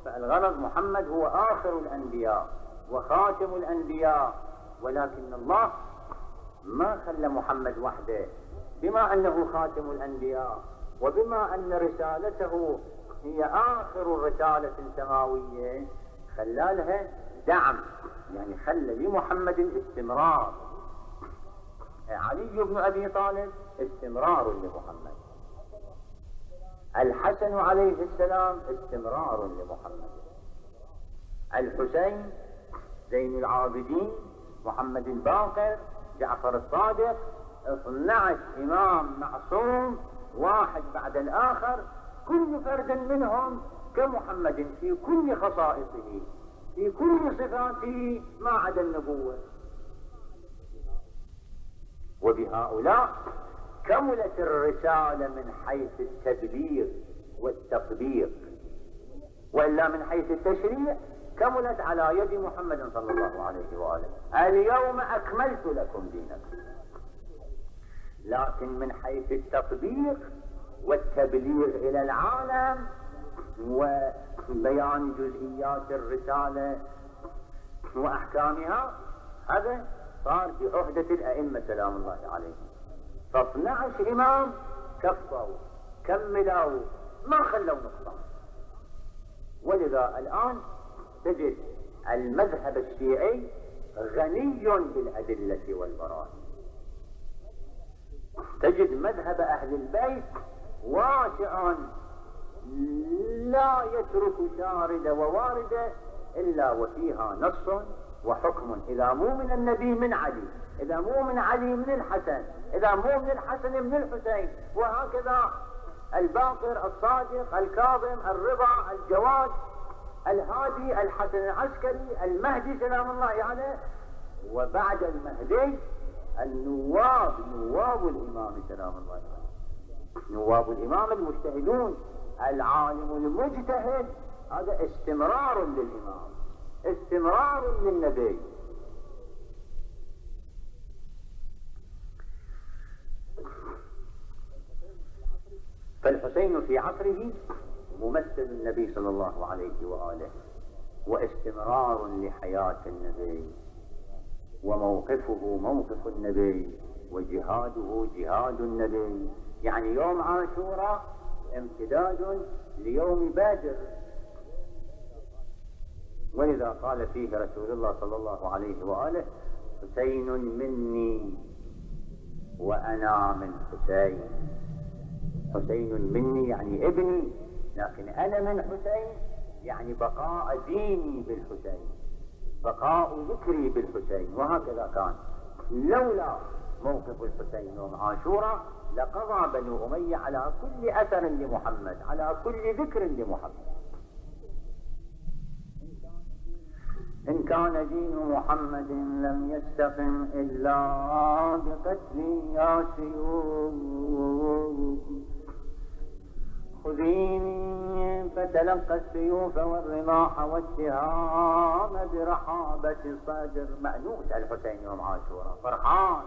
[SPEAKER 2] فالغرض محمد هو آخر الأنبياء وخاتم الأنبياء ولكن الله ما خلى محمد وحده بما أنه خاتم الأنبياء وبما أن رسالته هي آخر رسالة سماوية خلالها دعم يعني خلى لمحمد استمرار. علي بن أبي طالب استمرار لمحمد. الحسن عليه السلام استمرار لمحمد. الحسين زين العابدين محمد الباقر جعفر الصادق 12 إمام معصوم واحد بعد الآخر كل فرد منهم كمحمد في كل خصائصه في كل صفاته ما عدا النبوة. وبهؤلاء كملت الرسالة من حيث التبليغ والتطبيق. وإلا من حيث التشريع كملت على يد محمد صلى الله عليه وآله. اليوم أكملت لكم دينكم. لكن من حيث التطبيق والتبليغ إلى العالم وبيان جزئيات الرسالة وأحكامها هذا صار بعهدة الأئمة سلام الله عليهم. ف 12 إمام كفوا كملوا ما خلوا نقطة. ولذا الآن تجد المذهب الشيعي غني بالأدلة والبراهين. تجد مذهب أهل البيت واسع لا يترك شاردة وواردة إلا وفيها نص وحكم. إذا مو من النبي من علي إذا مو من علي من الحسن إذا مو من الحسن من الحسين وهكذا الباقر الصادق الكاظم الرضا الجواد الهادي الحسن العسكري المهدي سلام الله عليه وبعد المهدي النواب نواب الإمام سلام الله عليه نواب الإمام المجتهدون العالم المجتهد هذا استمرار للإمام استمرار للنبي. فالحسين في عصره ممثل النبي صلى الله عليه وآله واستمرار لحياة النبي. وموقفه موقف النبي وجهاده جهاد النبي. يعني يوم عاشوراء امتداد ليوم بدر. ولذا قال فيه رسول الله صلى الله عليه وآله حسين مني وأنا من حسين. حسين مني يعني ابني لكن أنا من حسين يعني بقاء ديني بالحسين. بقاء ذكري بالحسين. وهكذا كان. لولا موقف الحسين يوم عاشوراء لقضى بنو أمية على كل أثر لمحمد على كل ذكر لمحمد. إن كان دين محمد لم يستقم إلا بقتل يا سيوف خذيني فتلقى السيوف والرماح والسهام برحابة الصدر مأنوس الحسين يوم عاشوراء. فرحان.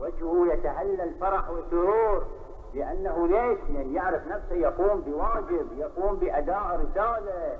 [SPEAKER 2] وجهه يتهلل فرح وسرور لأنه ليش؟ لأن يعرف نفسه يقوم بواجب يقوم بأداء رسالة.